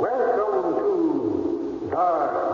Welcome to Darkness.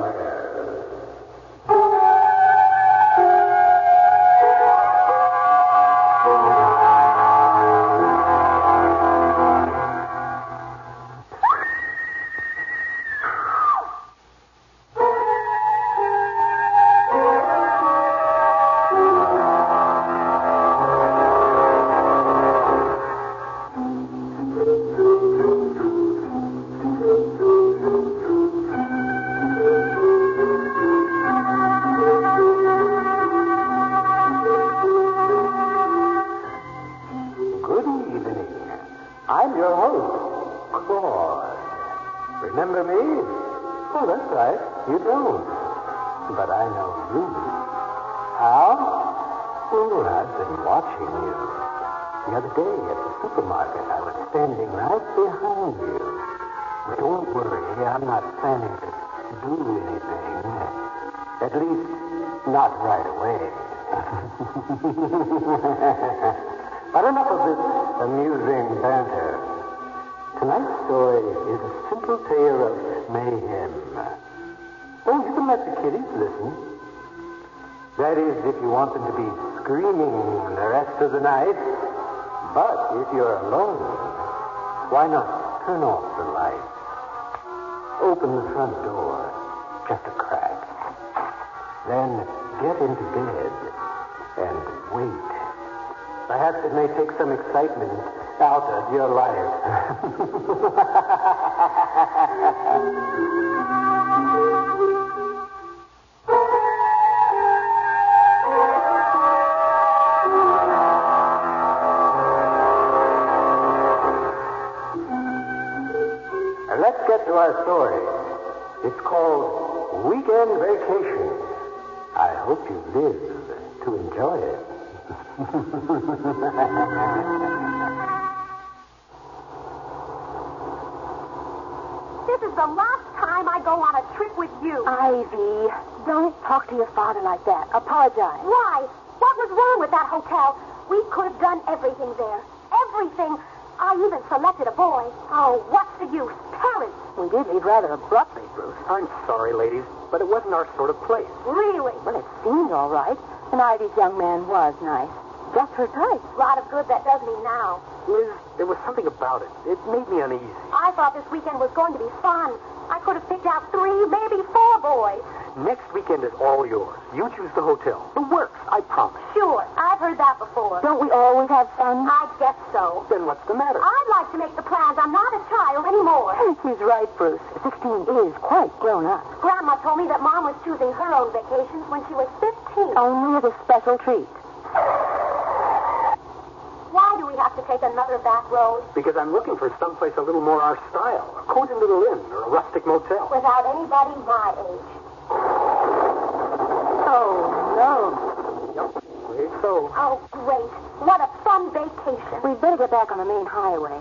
That's right. You don't. But I know you. How? Oh, I've been watching you. The other day at the supermarket, I was standing right behind you. But don't worry, I'm not planning to do anything. At least, not right away. But enough of this amusing banter. Tonight's story is a simple tale of mayhem. Oh, you can let the kiddies listen. That is, if you want them to be screaming the rest of the night. But if you're alone, why not turn off the lights? Open the front door, just a crack. Then get into bed and wait. Perhaps it may take some excitement out of your life. Let's get to our story. It's called Weekend Vacation. I hope you live to enjoy it. This is the last time I go on a trip with you. Ivy, don't talk to your father like that. Apologize. Why? What was wrong with that hotel? We could have done everything there. Everything. I even selected a boy. Oh, what's the use? Parents. We did leave rather abruptly, Bruce. I'm sorry, ladies, but it wasn't our sort of place. Really? Well, it seemed all right. And Ivy's young man was nice. Just her type. A lot of good that does me now. Liz, there was something about it. It made me uneasy. I thought this weekend was going to be fun. I could have picked out three, maybe four boys. Next weekend is all yours. You choose the hotel. The works, I promise. Sure, I've heard that before. Don't we always have fun? I guess so. Then what's the matter? I'd like to make the plans. I'm not a child anymore. He's right, Bruce. Sixteen is quite grown up. Grandma told me that Mom was choosing her own vacations when she was 15. Only as a special treat. Why do we have to take another back road Because I'm looking for someplace a little more our style. A cozy little inn or a rustic motel. without anybody my age? Oh, no. Yep. Afraid so. Oh, great. What a fun vacation. We'd better get back on the main highway.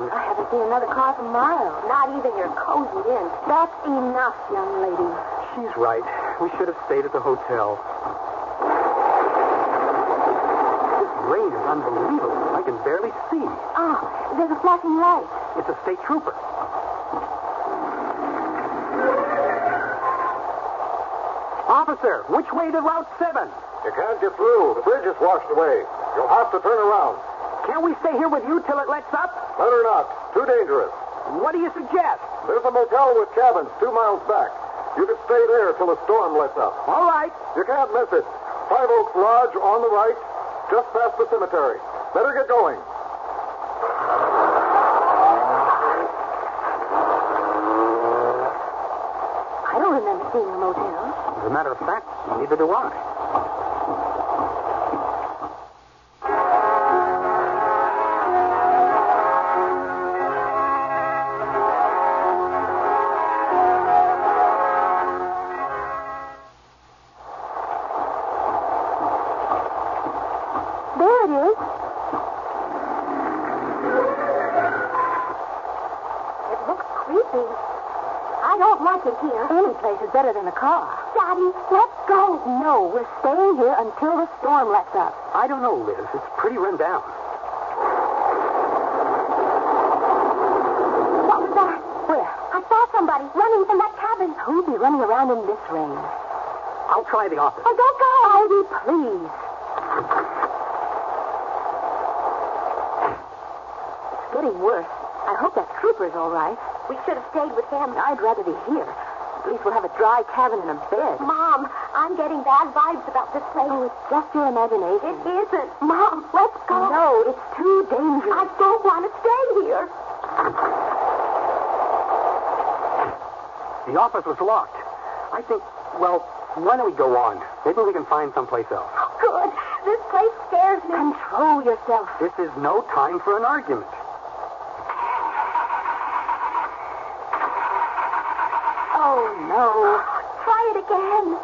Missed the turn. I haven't seen another car for miles. Not even your cozy inn. That's enough, young lady. She's right. We should have stayed at the hotel. This rain is unbelievable. I can barely see. Ah, there's a flashing light. It's a state trooper. Officer, which way to Route 7? You can't get through. The bridge is washed away. You'll have to turn around. Can't we stay here with you till it lets up? Better not. Too dangerous. What do you suggest? There's a motel with cabins two miles back. You could stay there till the storm lets up. All right. You can't miss it. Five Oaks Lodge on the right, just past the cemetery. Better get going. I don't remember seeing a motel. As a matter of fact, neither do I. better than the car. Daddy, let's go. No, we're staying here until the storm lets up. I don't know, Liz. It's pretty run down. What was that? Where? I saw somebody running from that cabin. Who'd be running around in this rain? I'll try the office. Oh, don't go. Ivy, please. It's getting worse. I hope that trooper's all right. We should have stayed with him. I'd rather be here. At least we'll have a dry cabin and a bed. Mom, I'm getting bad vibes about this place. Oh, it's just your imagination. It isn't. Mom, let's go. No, it's too dangerous. I don't want to stay here. The office was locked. I think, well, why don't we go on? Maybe we can find someplace else. Oh, good. This place scares me. Control yourself. This is no time for an argument. Oh, no. Try it again.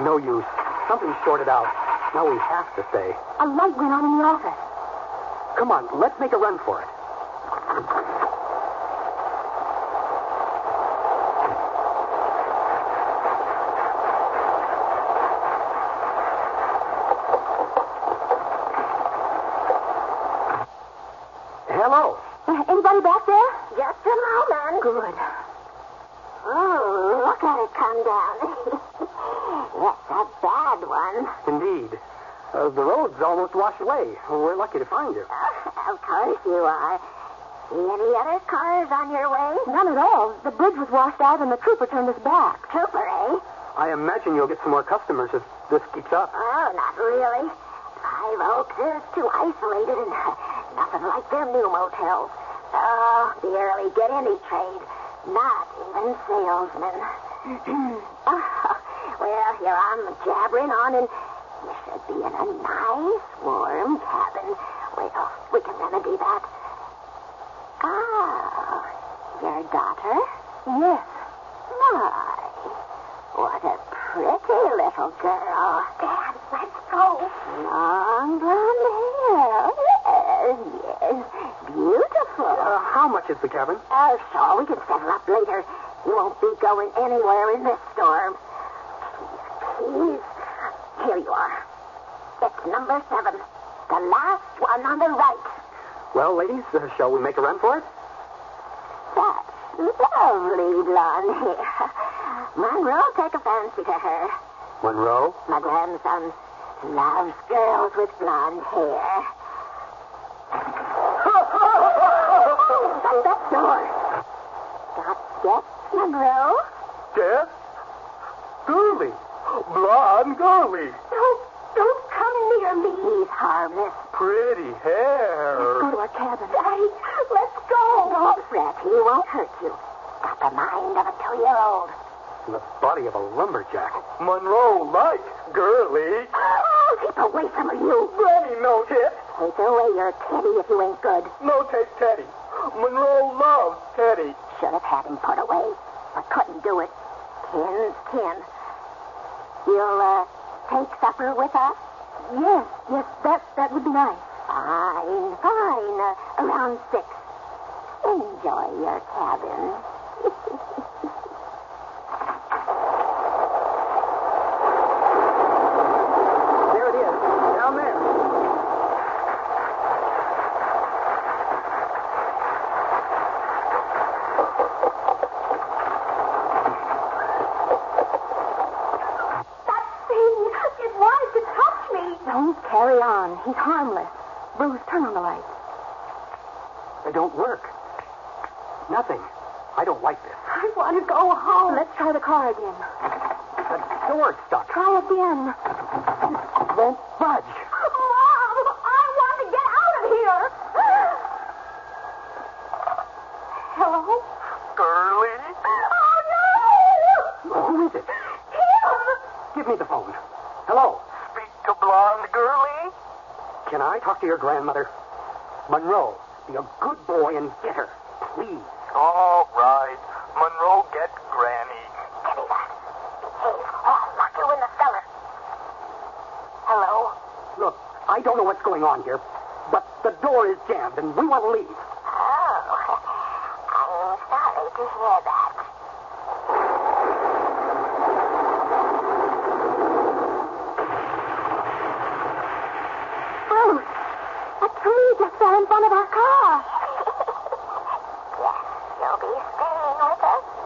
No use. Something's shorted out. Now we have to stay. A light went on in the office. Come on, let's make a run for it. Hello. Uh, Anybody back there? Just a moment. Good. Oh, look at it come down. That's a bad one. Indeed. Uh, the road's almost washed away. We're lucky to find you. of course you are. See any other cars on your way? None at all. The bridge was washed out and the trooper turned us back. Trooper, eh? I imagine you'll get some more customers if this keeps up. Oh, not really. Five Oaks is too isolated and nothing like their new motels. Oh, barely get any trade. Not even salesmen. oh, well, here I'm jabbering on, and you should be in a nice, warm cabin. Well, we can remedy that. Ah, your daughter? Yes. My, what a pretty little girl. Dad, let's go. Long blonde hair. Yes, yes. Beautiful. Uh, how much is the cabin? Oh, sure, we can settle up later. You won't be going anywhere in this storm. Please. Here you are. It's number seven. The last one on the right. Well, ladies, uh, shall we make a run for it? That's lovely blonde hair. Monroe, take a fancy to her. Monroe? My grandson loves girls with blonde hair. Shut that door. Got yet, Monroe? Death? Girly. Blonde girly. Don't, don't come near me. He's harmless. Pretty hair. Let's Go to our cabin. Daddy, let's go. Don't fret. He won't hurt you. Got the mind of a two-year-old. And the body of a lumberjack. Monroe like girly. Oh, keep away from her, you. Granny, no tit. Take away your teddy if you ain't good. No take Teddy. Monroe loves Teddy. Should have had him put away, but couldn't do it. Tin's tin. You'll, uh, take supper with us? Yes, yes, that that would be nice. Fine, fine. Uh, around six. Enjoy your cabin. There it is. Down there. that thing, it wanted to touch me. Don't carry on. He's harmless. Bruce, turn on the light. They don't work. Nothing. I don't like this. I want to go home. Let's try the car again. The door's stuck. Try again. Won't. Mom, I want to get out of here. Hello? Girly. Oh, no! Who is it? Him! Give me the phone. Hello. Speak to blonde girly. Can I talk to your grandmother? Monroe, be a good boy and get her. Please. All right. Monroe, get Granny. Give me that. Behave, or I'll lock you in the cellar. Hello? Look, I don't know what's going on here, but the door is jammed and we want to leave. Oh, I'm sorry to hear that. Bruce, a tree just fell in front of our car. yes, you'll be staying with us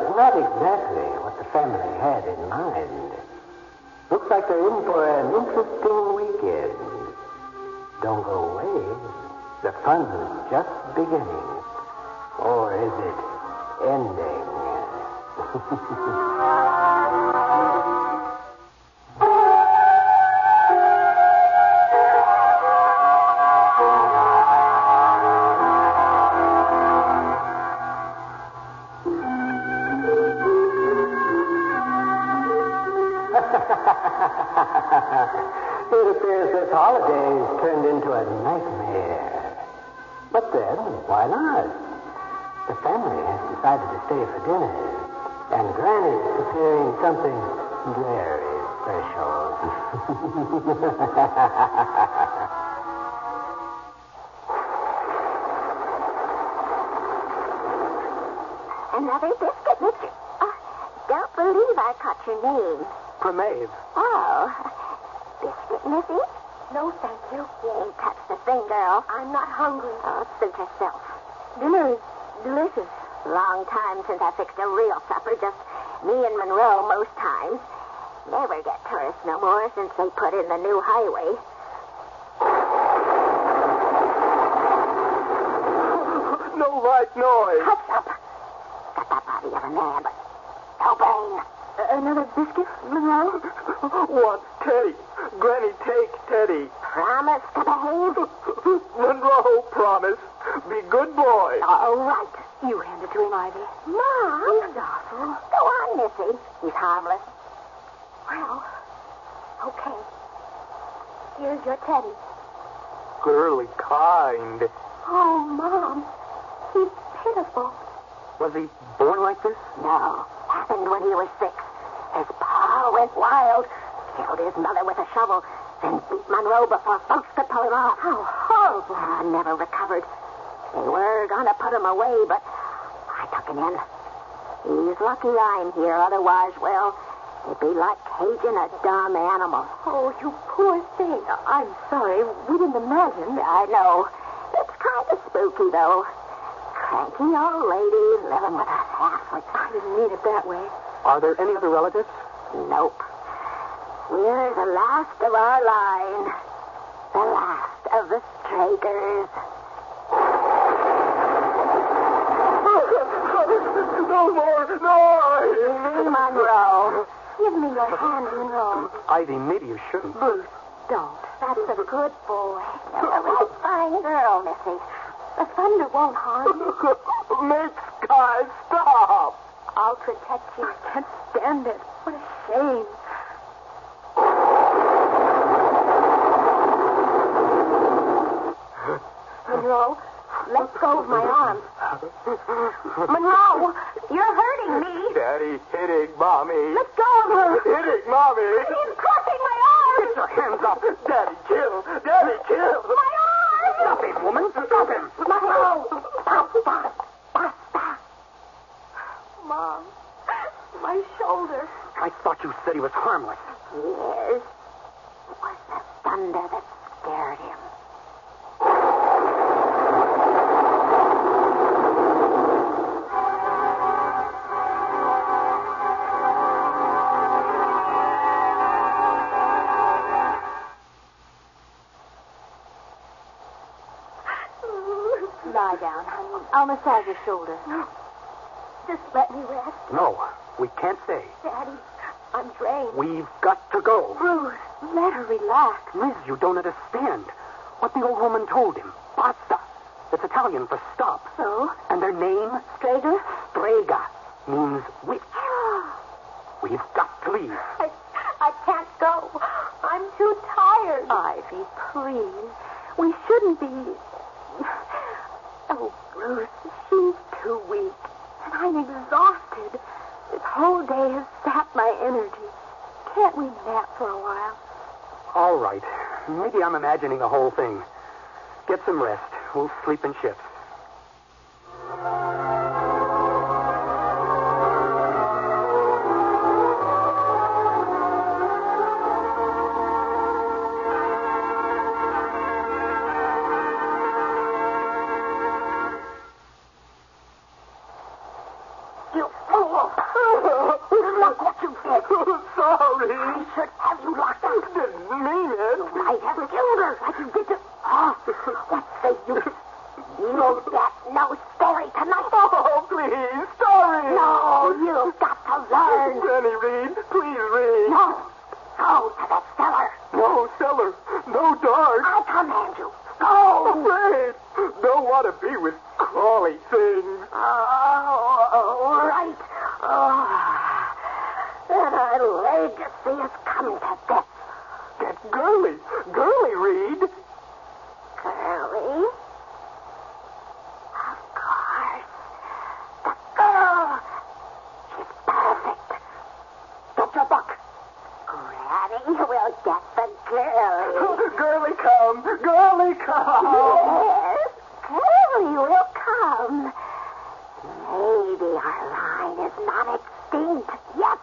Not exactly what the family had in mind. Looks like they're in for an interesting weekend. Don't go away. The fun's just beginning. Or is it ending? decided to stay for dinner, and Granny's preparing something very special. Another biscuit, Mister. Uh, don't believe I caught your name. Primave. Oh, biscuit, Missy? No, thank you. You ain't touched the thing, girl. I'm not hungry. Oh, suit yourself. Dinner is delicious. Long time since I fixed a real supper, just me and Monroe most times. Never get tourists no more since they put in the new highway. No right noise. Hush up. Got the body of a man, but no brain. Another biscuit, Monroe? Want Teddy. Granny, take Teddy. Promise to behave? Monroe, promise. Be good boy. All right. You hand it to him, Ivy. Mom. He's awful. Go on, Missy. He's harmless. Well, okay. Here's your teddy. Girly kind. Oh, Mom. He's pitiful. Was he born like this? No. Happened when he was six. His pa went wild. Killed his mother with a shovel. Then beat Monroe before folks could pull him off. How horrible. I never recovered. They were gonna put him away, but I in. He's lucky I'm here. Otherwise, well, it'd be like caging a dumb animal. Oh, you poor thing. I'm sorry. We didn't imagine. I know. It's kind of spooky, though. Cranky old lady living with a Catholic. I didn't mean it that way. Are there any other relatives? Nope. We're the last of our line. The last of the Stragers. No more No. noise. Monroe. Give me your hand, Monroe. Ivy, maybe you shouldn't. Bruce, don't. That's a good boy. You're a right fine girl, Missy. The thunder won't harm you. Make Sky stop. I'll protect you. I can't stand it. What a shame. Monroe, let go of my arm. Monroe, you're hurting me. Daddy hitting mommy. Let go of her. Hitting mommy. He's crushing my arm. Get your hands up. Daddy kill. Daddy kill. My arm. Stop him, woman. Stop him. Monroe, stop, stop, stop, stop. Mom, my shoulder. I thought you said he was harmless. Yes. It was the thunder that scared him. I'll massage your shoulder. No. Just let me rest, No, we can't stay. Daddy. I'm drained. We've got to go. Bruce, let her relax. Liz, you don't understand. What the old woman told him. Basta. It's Italian for stop. So, And their name? Strager? Strega. Means witch. We've got to leave. I, I can't go. I'm too tired. Ivy, please. We shouldn't be. Oh, Bruce, she's too weak. And I'm exhausted. This whole day has sapped my energy. Can't we nap for a while? All right. Maybe I'm imagining the whole thing. Get some rest. We'll sleep in shifts. I her like you did to... Oh, what's the use? You'll get no story tonight. Oh, please, sorry. No, you've got to learn. Granny read, please read. No, go to the cellar. No cellar, no dark. I command you. Go. Afraid. Don't want to be with crawly things. Oh, right. Oh, and I laid to see us come to death. Get girly. Girly read. Curly? Of course. The girl. She's perfect. Get your book. Granny will get the girl. Girly come. Girly come. Yes, Curly will come. Maybe our line is not extinct yet.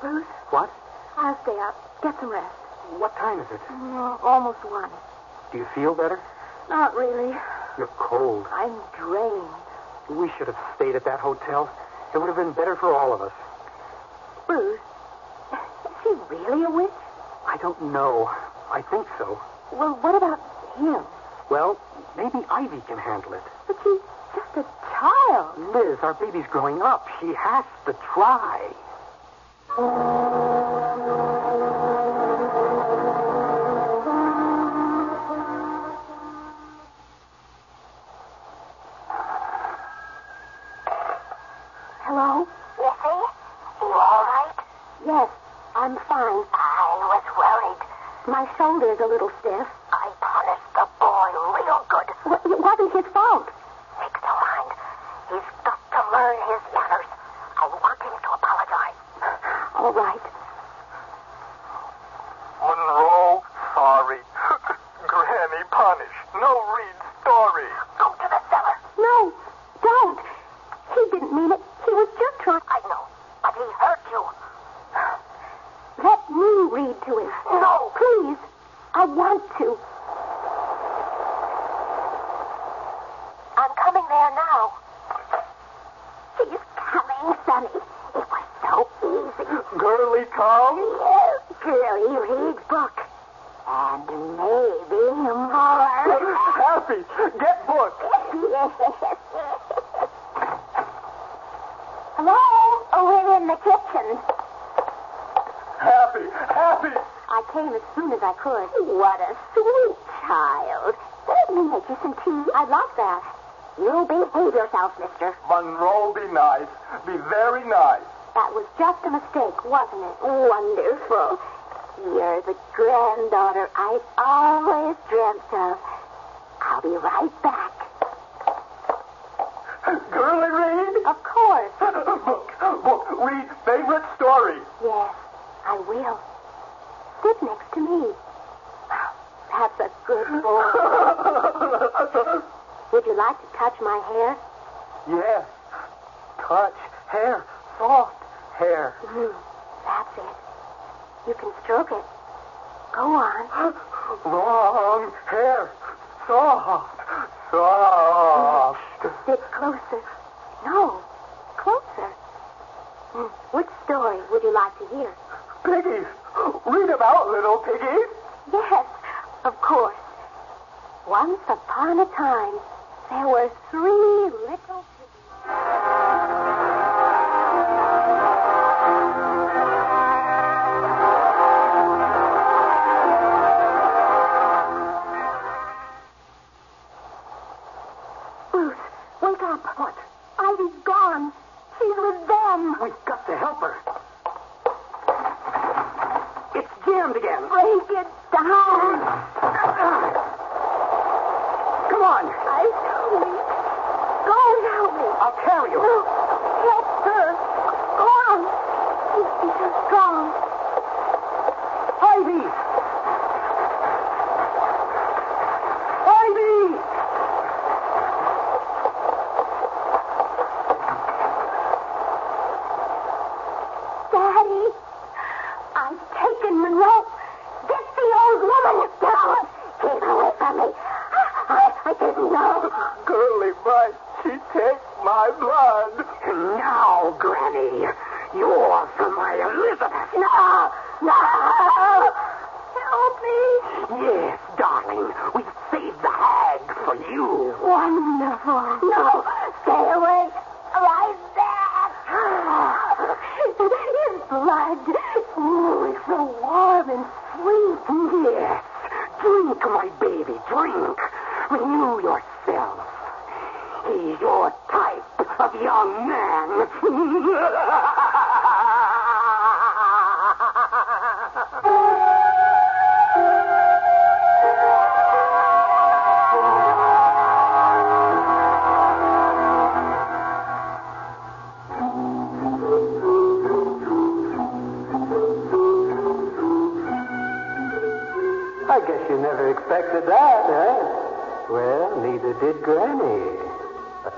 Bruce, What? I'll stay up. Get some rest. What time is it? Mm, almost one. Do you feel better? Not really. You're cold. I'm drained. We should have stayed at that hotel. It would have been better for all of us. Bruce, is she really a witch? I don't know. I think so. Well, what about him? Well, maybe Ivy can handle it. But she's just a child. Liz, our baby's growing up. She has to try. Hello? Missy, you all right? Yes, I'm fine. I was worried. My shoulder's a little stiff. I punished the boy real good. Well, it wasn't his fault. Next to mind, he's got to learn his manners. I want him to apologize. All right. Monroe, sorry. Granny punished. No read story. Go to the cellar. No, don't. He didn't mean it. He was just trying. I know, but he hurt you. Let me read to him. No. Please. I want to. I'm coming there now. He's coming, Sonny. It was so easy. Girly come. Yes, Curly reads book. And maybe more. Happy. Get book. yes. Hello? Oh, we're in the kitchen. Happy. Happy. I came as soon as I could. What a sweet child. Let me make you some tea. I'd like that. You behave yourself, mister. Monroe, be nice. Be very nice. That was just a mistake, wasn't it? Wonderful. You're the granddaughter I've always dreamt of. I'll be right back. Girly read. Of course. book. Book. Read favorite story. Yes, I will. Sit next to me. That's a good boy. Would you like to touch my hair? yes. Touch. Hair. Soft hair. Mm, that's it. You can stroke it. Go on. Long hair. Soft. Soft. Sit closer. No, closer. Mm, Which story would you like to hear? Piggies. Read about little piggies. Yes, of course. Once upon a time, there were three little piggies. Wake up. What? Ivy's gone. She's with them. We've got to help her. It's jammed again. Break it down. Come on. I too weak. Go and help me. I'll carry you. No, help her. Go on. Be so strong. Ivy! Daddy, I've taken Monroe. Get the old woman down. Keep away from me. I, I didn't know. Girlie, my, she takes my blood. Now, Granny, you're for my Elizabeth. No, no. Help me. Yes, darling, we saved the hag for you. Wonderful. No, stay away. Right there. His blood. Oh, it's so warm and sweet. Yes, drink, my baby, drink. Renew yourself. He's your type of young man. I guess you never expected that, huh? Well, neither did Granny.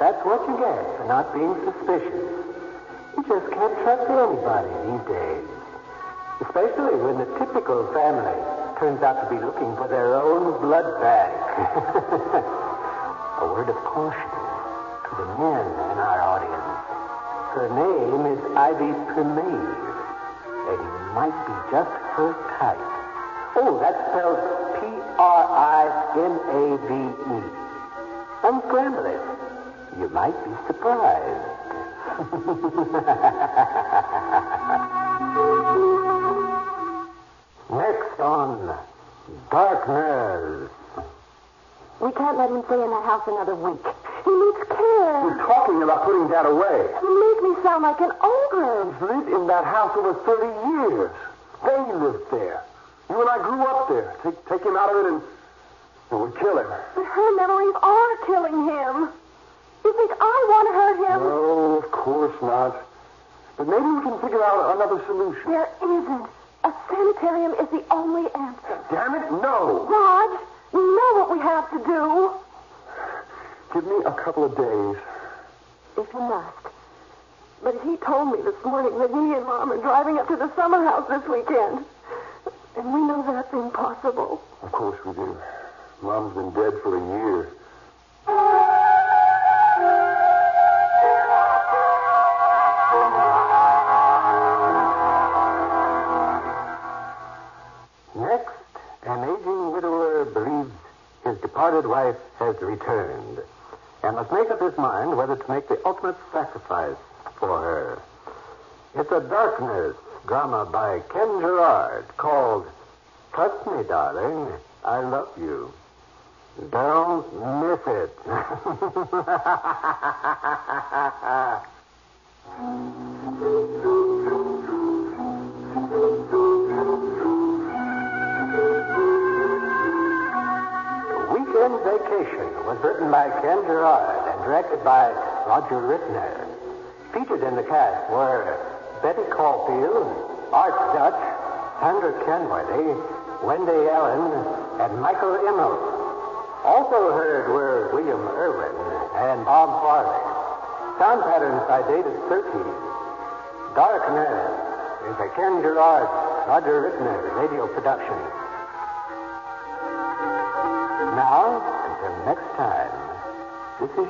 That's what you get for not being suspicious. You just can't trust anybody these days. Especially when the typical family turns out to be looking for their own blood bank. A word of caution to the men in our audience. Her name is Ivy Tremaine, and you might be just her type. Oh, that's spelled P-R-I-M-A-V-E. Unscramble it. You might be surprised. Next on Darkness. We can't let him stay in that house another week. He needs care. We're talking about putting that away. You make me sound like an ogre. He's lived in that house over 30 years. They lived there. You and I grew up there. Take, take him out of it and, and we'd kill him. But her memories are killing him. You think I want to hurt him? No, of course not. But maybe we can figure out another solution. There isn't. A sanitarium is the only answer. Damn it, no. Rod, you know what we have to do. Give me a couple of days. If you must. But he told me this morning that he and Mom are driving up to the summer house this weekend. And we know that's impossible. Of course we do. Mom's been dead for a year. His wife has returned and must make up his mind whether to make the ultimate sacrifice for her. It's a darkness drama by Ken Gerard called Trust Me, Darling, I Love You. Don't miss it. Weekend Vacation was written by Ken Gerard and directed by Roger Rittner. Featured in the cast were Betty Caulfield, Art Dutch, Sandra Kenworthy, Wendy Allen, and Michael Immel. Also heard were William Irwin and Bob Farley. Sound patterns by David Surtees. Darkness is a Ken Gerard, Roger Rittner radio production.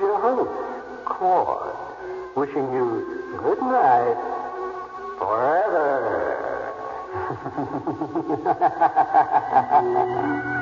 Your host, Claude, wishing you good night forever.